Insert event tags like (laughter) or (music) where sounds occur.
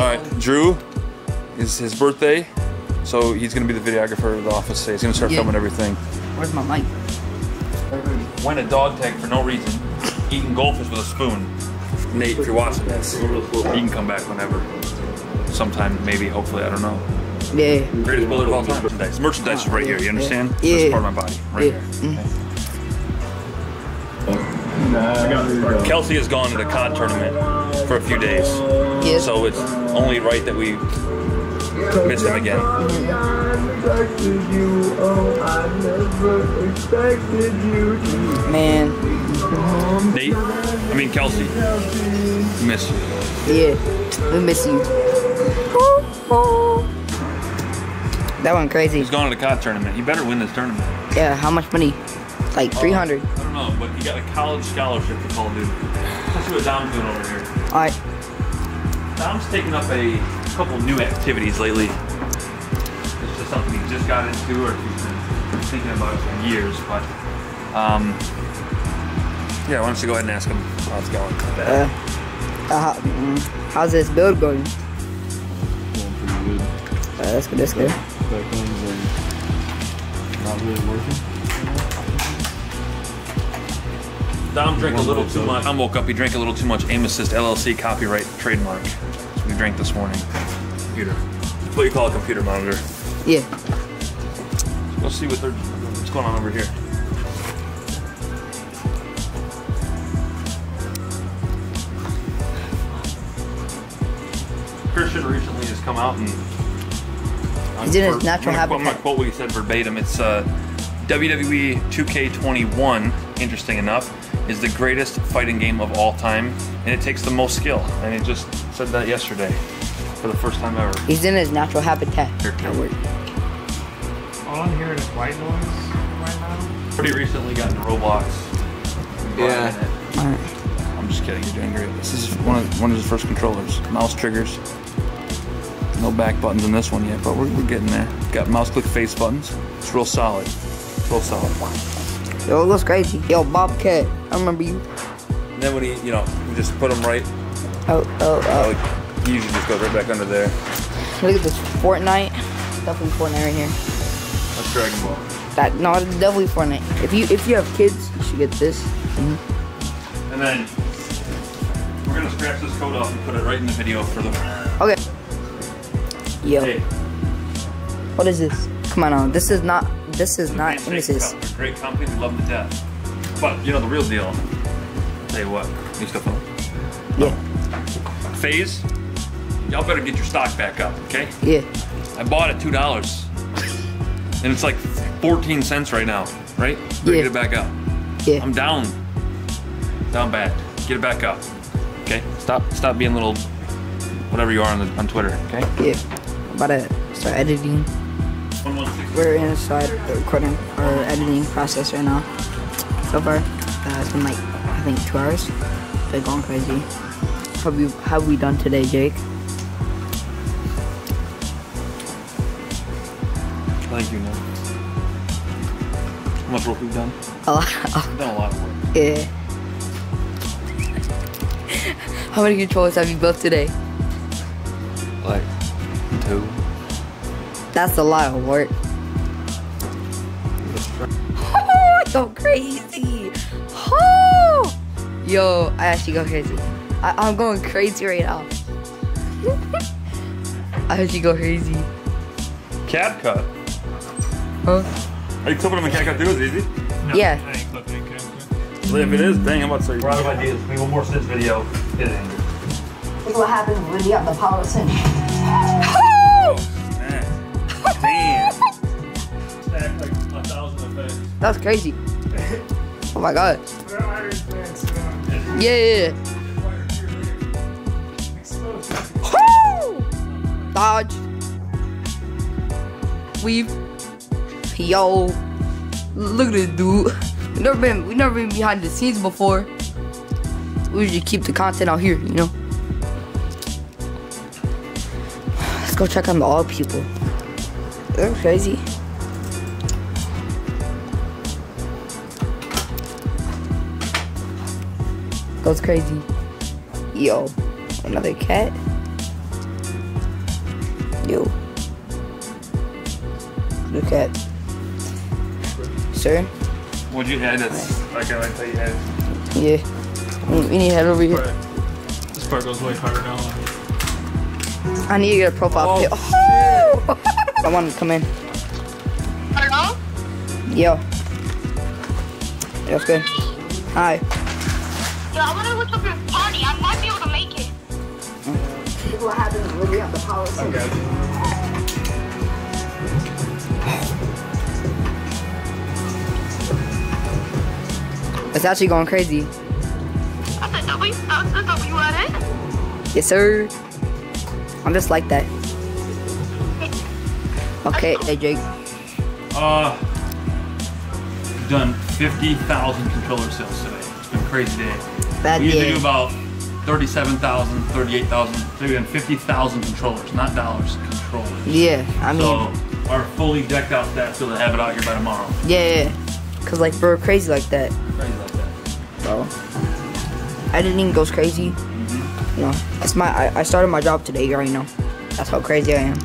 All right, Drew is his birthday, so he's gonna be the videographer of the office today. He's gonna start Yeah. filming everything. Where's my mic? Went a dog tag for no reason, eating goldfish with a spoon. Nate, if you're watching this, you can come back whenever. Sometime, maybe, hopefully, I don't know. Yeah. Greatest builder of all time. Merchandise. Merchandise is right here, you understand? Yeah. First part of my body, right Yeah. here. Okay. Kelsey has gone to the COD tournament for a few days. So it's only right that we miss him again. Man. Nate, I mean Kelsey, miss you. Yeah. We miss you. That went crazy. He's going to the COD tournament. He better win this tournament. Yeah, how much money? Like uh, 300. I don't know, but he got a college scholarship to Call of Duty. Let's see what Dom's doing over here. Alright. Dom's taken up a couple new activities lately. It's just something he just got into or he's been thinking about it for years, but um, yeah, why don't you go ahead and ask him how it's going? Uh, uh, mm, how's this build going? Going pretty good. Uh, that's good, that's good. Backlands are not really working. Dom drank a little too much. Dom woke up, he drank a little too much aim assist LLC copyright trademark. That's what he drank this morning. Computer. That's what you call a computer monitor. Yeah. Let's see what they're what's going on over here. Christian recently has come out and He's in his I'm natural gonna quote- I'm gonna quote what he said verbatim. It's uh, WWE 2K21. Interesting enough, is the greatest fighting game of all time, and it takes the most skill. And he just said that yesterday for the first time ever. He's in his natural habitat. Here, At work. All I'm hearing is white noise right now. Pretty recently got into Roblox. Yeah. Alright. I'm just kidding. You're doing great. This is one of one of his first controllers. Mouse triggers. No back buttons in this one yet, but we're, we're getting there. Got mouse click face buttons. It's real solid. Real solid. Yo, it looks crazy. Yo, Bobcat. I remember you. And then when he, you know, you just put them right. Oh, oh, oh. Like, he usually just goes right back under there. Look at this Fortnite. Definitely Fortnite right here. That's Dragon Ball. That no, it's definitely Fortnite. If you if you have kids, you should get this. Mhm. And then we're gonna scratch this code off and put it right in the video for the. Okay. Yo, Hey, what is this? Come on, now. this is not. This is not Handshake Nemesis. Cup. They're a Great company, we love them to death. But you know the real deal. Tell you what, you still film. Yeah, FaZe, y'all better get your stock back up, okay? yeah. I bought it two dollars, and it's like fourteen cents right now, right? Better Yeah. Get it back up. Yeah. I'm down, down bad. Get it back up, okay? Stop, stop being little, whatever you are on the on Twitter, okay? Yeah. I'm About to start editing. One one six. We're inside the recording or editing process right now. So far, uh, it's been like I think two hours. Been going crazy. How we how we done today, Jake? Thank you, man. How much work we've done? A lot. We've done a lot of work. (laughs) yeah. How many controllers have you built today? Like two. That's a lot of work. Oh, I go crazy. Oh. Yo, I actually go crazy. I, I'm going crazy right now. (laughs) I actually go crazy. Cap cut. Huh? Are you clipping them in cat cut too? Is it easy? No, Yeah. I ain't clipping it, can't If it is, dang, I'm about to say. We're out of ideas. We want more Sid's video. Hit it. This is what happens when you have the power of (laughs) oh, That's crazy. Oh my god. Yeah. Woo! Dodge. Weave. Yo. Look at this dude. We never been we never been behind the scenes before. We usually keep the content out here, you know. Let's go check on the all people. They're crazy. Goes crazy. Yo, another cat. Yo. Look at. Sir? What'd you add? That's I can like tell you added. Yeah. We need to head over here. This part goes way harder now. I need to get a profile Oh, pic. I want to come in. Hello? Yo. That's good. Hi. Yo, I wanna look up your party. I might be able to make it. What happens when we have the power? It's actually going crazy. That's a W. That's a W at it. Yes, sir. I'm just like that. Okay, hey Jake. Uh, we've done 50,000 controller sales today. It's been a crazy day. Bad we usually day. do about 37,000, 38,000. So we've 50,000 controllers, not dollars, controllers. Yeah, I mean, So are fully decked out stats so they'll have it out here by tomorrow. yeah, yeah. Cause like we're crazy like that, Crazy like that. bro. Editing goes crazy. Mm-hmm. You know, that's my. I, I started my job today. You already know. That's how crazy I am.